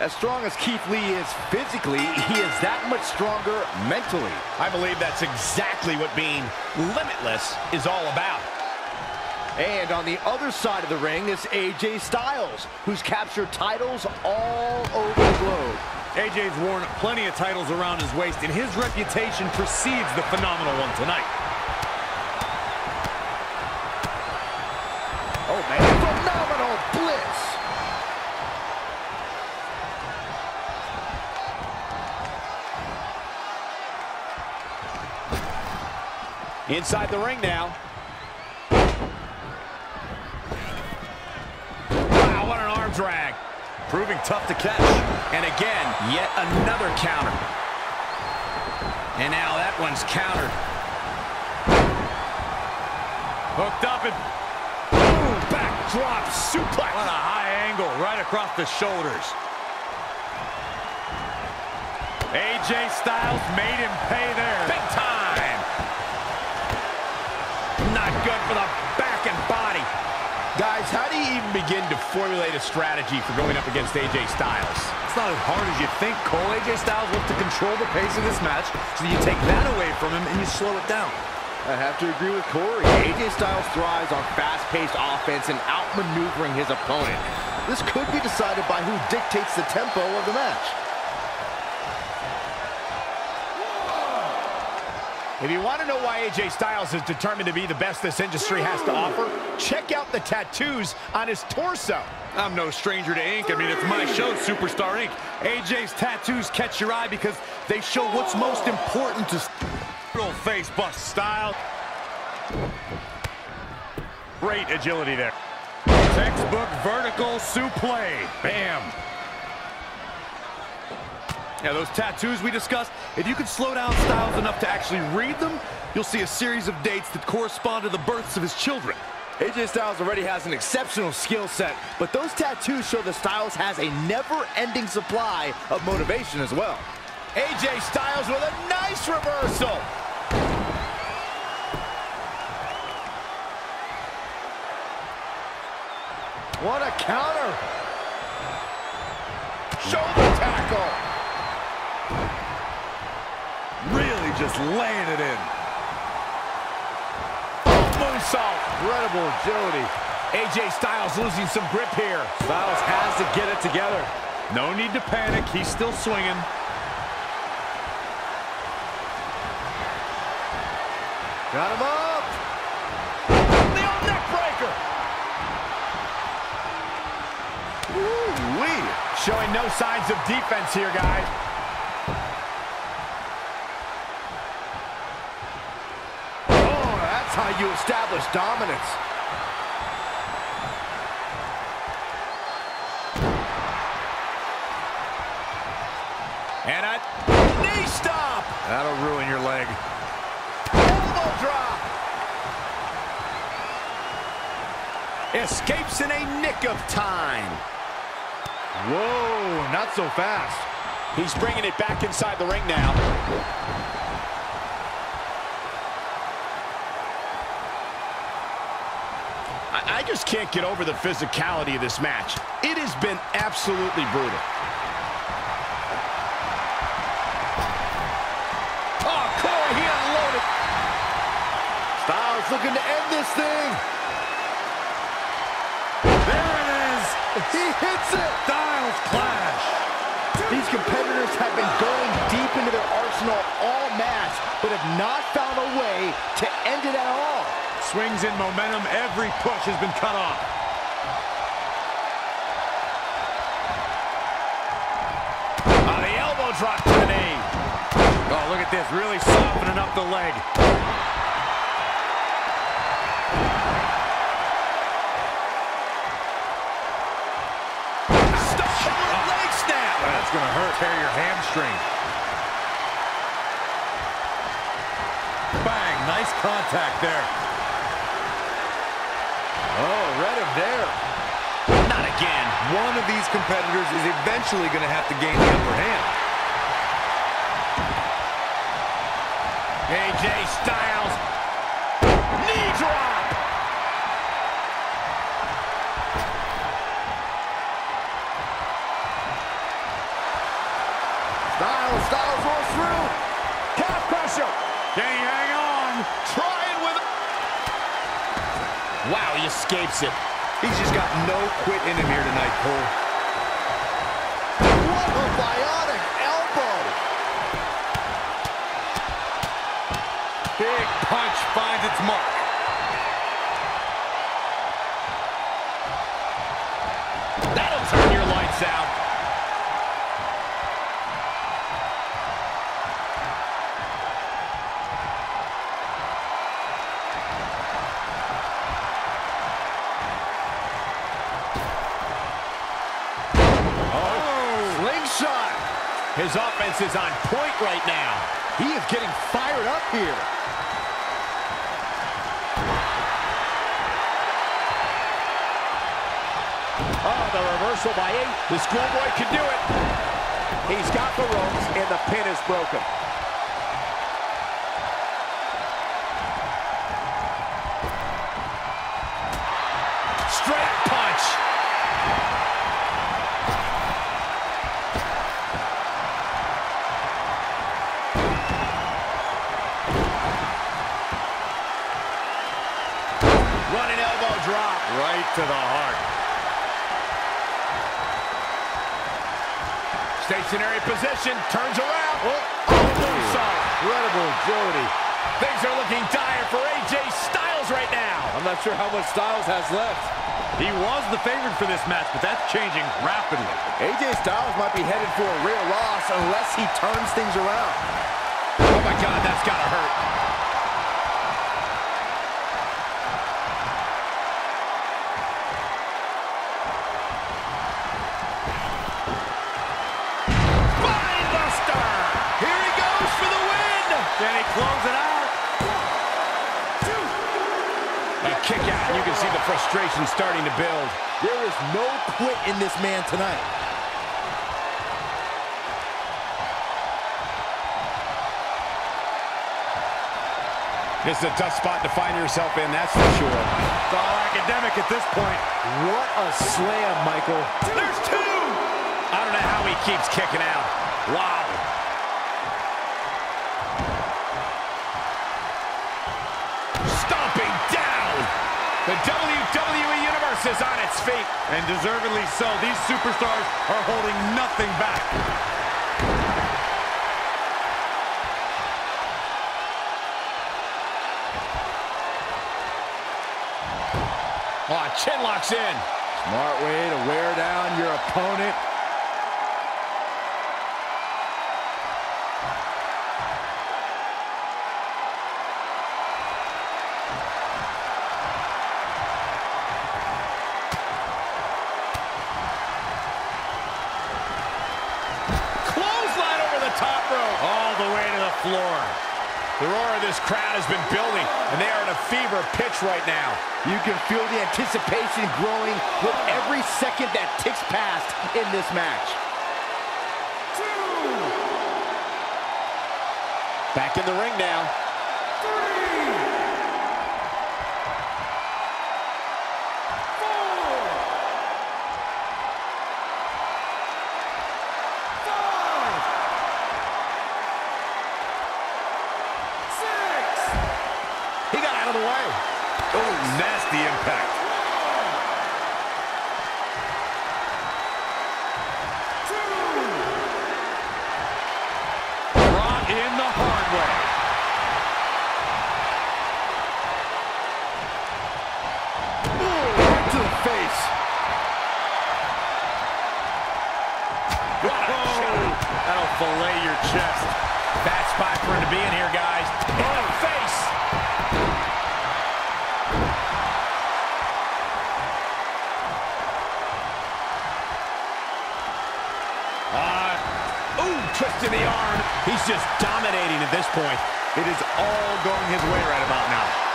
As strong as Keith Lee is physically, he is that much stronger mentally. I believe that's exactly what being limitless is all about. And on the other side of the ring is AJ Styles, who's captured titles all over the globe. AJ's worn plenty of titles around his waist, and his reputation precedes the phenomenal one tonight. Inside the ring now. Wow, what an arm drag. Proving tough to catch. And again, yet another counter. And now that one's countered. Hooked up and boom, backdrop suplex. On a high angle right across the shoulders. AJ Styles made him pay there. Big time. Begin to formulate a strategy for going up against AJ Styles? It's not as hard as you think, Cole. AJ Styles wants to control the pace of this match, so you take that away from him and you slow it down. I have to agree with Corey. AJ Styles thrives on fast-paced offense and outmaneuvering his opponent. This could be decided by who dictates the tempo of the match. If you want to know why AJ Styles is determined to be the best this industry has to offer, check out the tattoos on his torso. I'm no stranger to ink. I mean, it's my show, Superstar Ink. AJ's tattoos catch your eye because they show what's most important to little face bust style. Great agility there. Textbook vertical suplex. Bam. Yeah, those tattoos we discussed, if you can slow down Styles enough to actually read them, you'll see a series of dates that correspond to the births of his children. AJ Styles already has an exceptional skill set, but those tattoos show that Styles has a never-ending supply of motivation as well. AJ Styles with a nice reversal. What a counter. Shoulder tackle. Just laying it in. moonsault. Incredible agility. AJ Styles losing some grip here. Styles has to get it together. No need to panic. He's still swinging. Got him up. The old neck breaker. Ooh-wee. Showing no signs of defense here, guys. How you establish dominance. And a knee stop. That'll ruin your leg. Elbow drop. Escapes in a nick of time. Whoa, not so fast. He's bringing it back inside the ring now. I just can't get over the physicality of this match. It has been absolutely brutal. Oh, Corey, he unloaded. Styles looking to end this thing. There it is. He hits it. Styles clash. These competitors have been going deep into their arsenal all match, but have not found a way to end it at all. Swings in momentum. Every push has been cut off. Oh, the elbow drop to the knee. Oh, look at this. Really softening up the leg. Oh. leg snap. That's going to hurt. Tear your hamstring. Bang. Nice contact there. there. Not again. One of these competitors is eventually going to have to gain the upper hand. AJ Styles. Knee drop. Styles, Styles rolls through. Calf crusher. Can he hang on? Try it with... Wow, he escapes it no quit in him here tonight, Cole. What a bionic elbow! Big punch finds its mark. Is on point right now. He is getting fired up here. Oh, the reversal by AJ. The schoolboy can do it. He's got the ropes, and the pin is broken. Position, turns around. Oh, moonsault. incredible agility. Things are looking dire for AJ Styles right now. I'm not sure how much Styles has left. He was the favorite for this match, but that's changing rapidly. AJ Styles might be headed for a real loss unless he turns things around. Oh my God, that's gotta hurt. Frustration starting to build. There is no quit in this man tonight. This is a tough spot to find yourself in, that's for sure. It's all academic at this point. What a slam, Michael. There's two! I don't know how he keeps kicking out. Wow. Stomping down! The WWE Universe is on its feet. And deservedly so. These superstars are holding nothing back. Oh, chin locks in. Smart way to wear down your opponent. Crowd has been building, and they are in a fever pitch right now. You can feel the anticipation growing with every second that ticks past in this match. Two. Back in the ring now. That'll fillet your chest. Bad spot for him to be in here, guys. In the face. Uh, ooh, twist in the arm. He's just dominating at this point. It is all going his way right about now.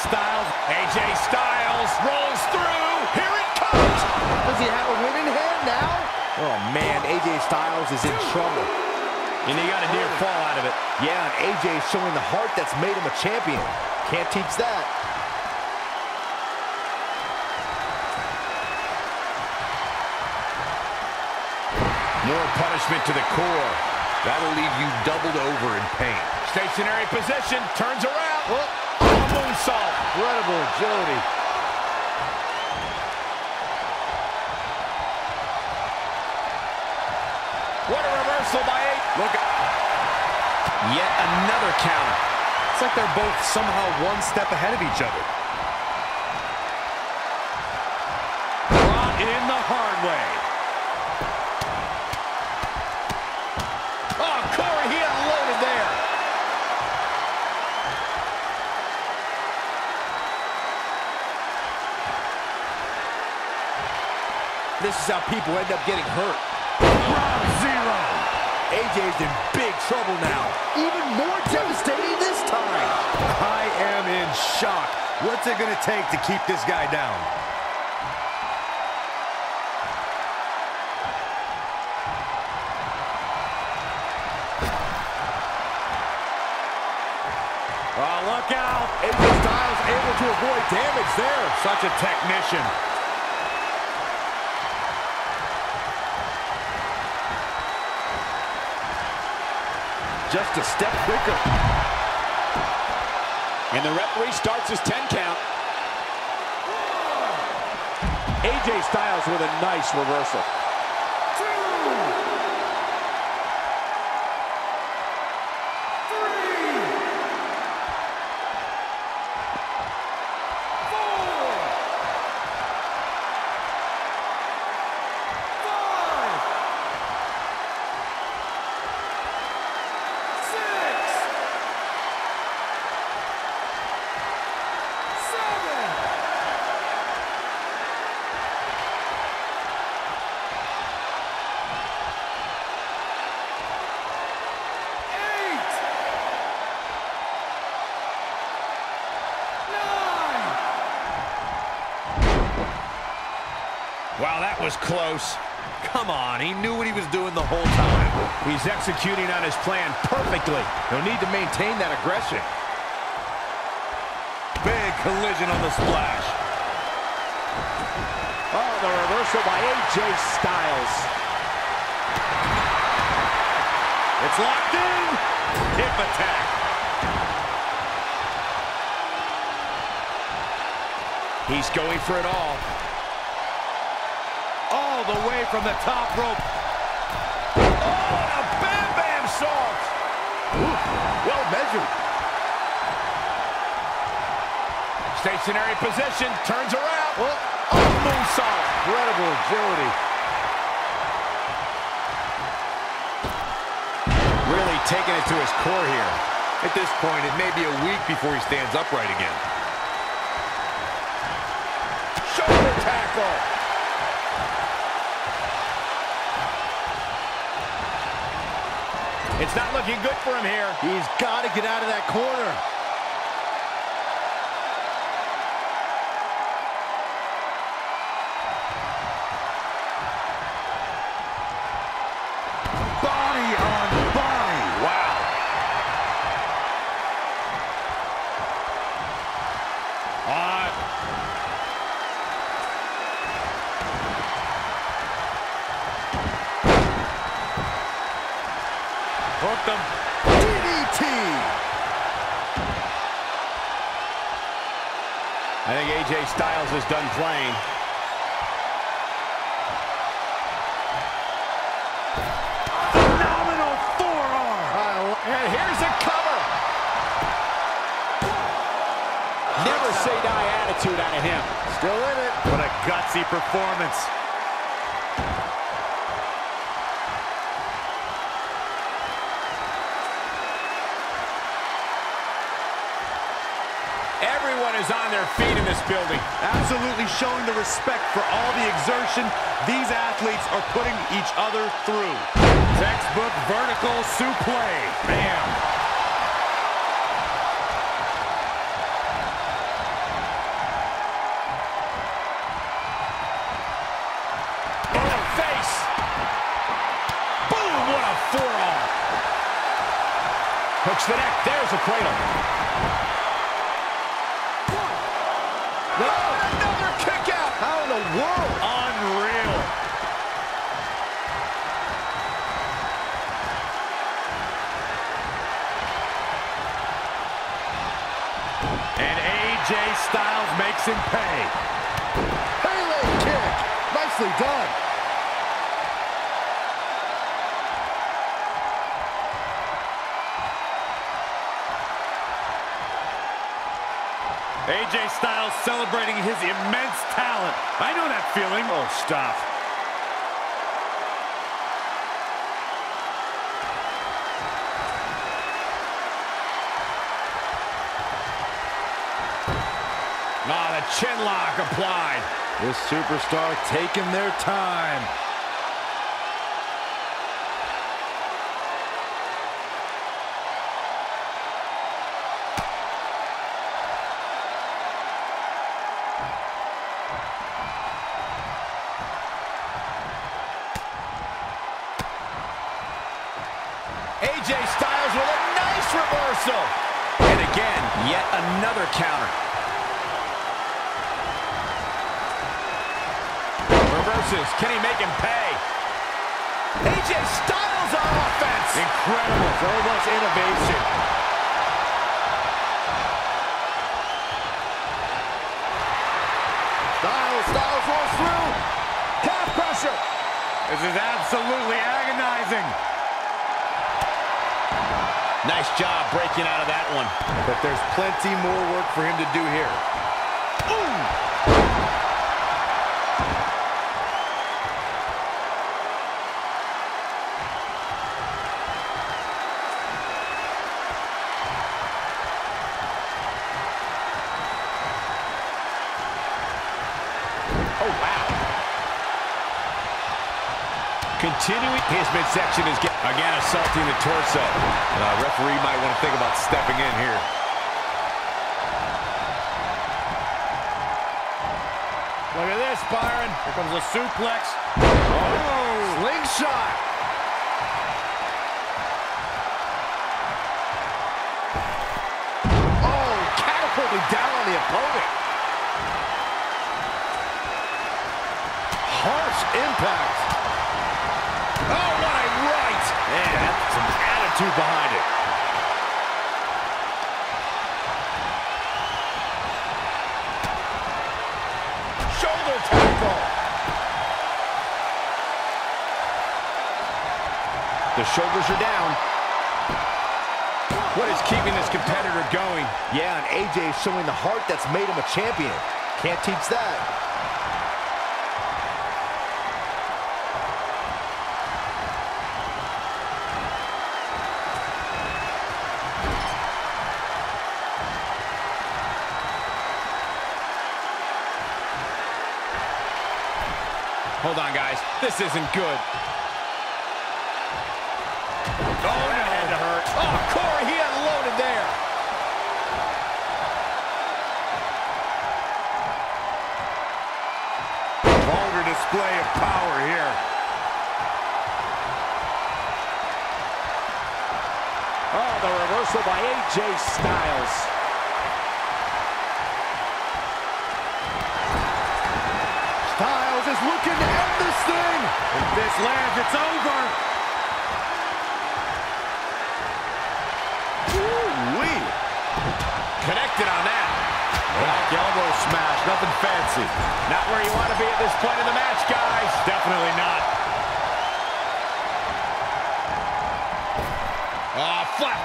Styles, AJ Styles rolls through. Here it comes. Does he have a winning hand now? Oh man, AJ Styles is in trouble. And he got a near fall out of it. Yeah, and AJ is showing the heart that's made him a champion. Can't teach that. More punishment to the core. That'll leave you doubled over in pain. Stationary position, turns around. Oh, moonsault. Incredible agility. What a reversal by AJ. Look at Yet another counter. It's like they're both somehow one step ahead of each other. Brought in the hard way. This is how people end up getting hurt. Ground zero. AJ's in big trouble now. Even more devastating this time. I am in shock. What's it going to take to keep this guy down? Oh, look out. AJ Styles able to avoid damage there. Such a technician. Just a step quicker. And the referee starts his 10 count. AJ Styles with a nice reversal. Wow, that was close. Come on, he knew what he was doing the whole time. He's executing on his plan perfectly. He'll need to maintain that aggression. Big collision on the splash. Oh, the reversal by AJ Styles. It's locked in. Hip attack. He's going for it all. All the way from the top rope. Oh, a bam bam salt. Well measured. Stationary position, turns around. Oh, oh moonsault. Incredible agility. Really taking it to his core here. At this point, it may be a week before he stands upright again. It's not looking good for him here. He's got to get out of that corner. Done playing. Phenomenal forearm. And here's a cover. Never say die attitude out of him. Still in it. What a gutsy performance. Is on their feet in this building. Absolutely showing the respect for all the exertion these athletes are putting each other through. Textbook vertical suplex. Bam. In the face. Boom, what a forearm. Hooks the neck. There's a cradle. Another kick out. How in the world? Unreal. And AJ Styles makes him pay. Pelé kick. Nicely done. AJ Styles celebrating his immense talent. I know that feeling. Oh, stop. Ah, the chin lock applied. This superstar taking their time. AJ Styles with a nice reversal. And again, yet another counter. Reverses. Can he make him pay? AJ Styles on offense. Incredible. So much innovation. Styles, Styles rolls through. Calf crusher. This is absolutely agonizing. Nice job breaking out of that one. But there's plenty more work for him to do here. His midsection is get again assaulting the torso. Uh, referee might want to think about stepping in here. Look at this, Byron. Here comes a suplex. Oh, slingshot. Oh, catapulting down on the opponent. Harsh impact. Oh, what a right. Man, some attitude behind it. Shoulder tackle. The shoulders are down. What is keeping this competitor going? Yeah, and AJ is showing the heart that's made him a champion. Can't teach that. This isn't good. Oh, that had to hurt. Oh, Corey, he unloaded there. Vulgar display of power here. Oh, the reversal by AJ. Styles this lands, it's over. Woo-wee. Connected on that. Back elbow smash, nothing fancy. Not where you want to be at this point in the match, guys. Definitely not. Oh, flat.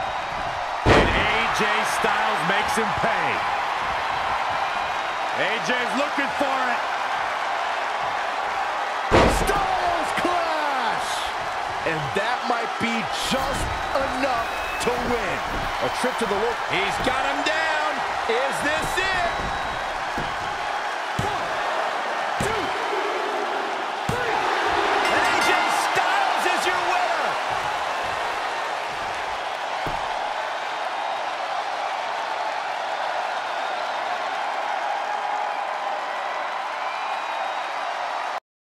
And AJ Styles makes him pay. AJ's looking for it. And that might be just enough to win. A trip to the local... He's got him down. Is this it?